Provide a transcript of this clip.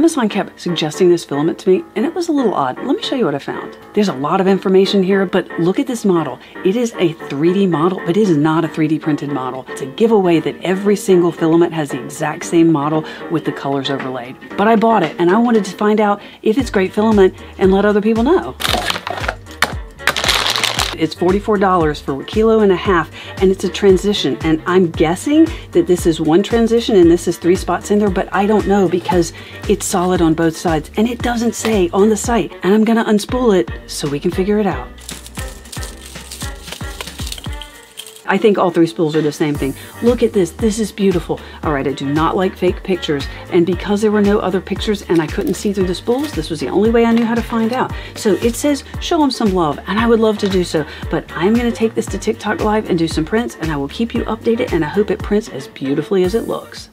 Amazon kept suggesting this filament to me, and it was a little odd. Let me show you what I found. There's a lot of information here, but look at this model. It is a 3D model, but it is not a 3D printed model. It's a giveaway that every single filament has the exact same model with the colors overlaid. But I bought it, and I wanted to find out if it's great filament and let other people know. It's $44 for a kilo and a half, and it's a transition. And I'm guessing that this is one transition and this is three spots in there, but I don't know because it's solid on both sides and it doesn't say on the site. And I'm gonna unspool it so we can figure it out. I think all three spools are the same thing. Look at this, this is beautiful. All right, I do not like fake pictures. And because there were no other pictures and I couldn't see through the spools, this was the only way I knew how to find out. So it says, show them some love, and I would love to do so. But I'm gonna take this to TikTok Live and do some prints, and I will keep you updated, and I hope it prints as beautifully as it looks.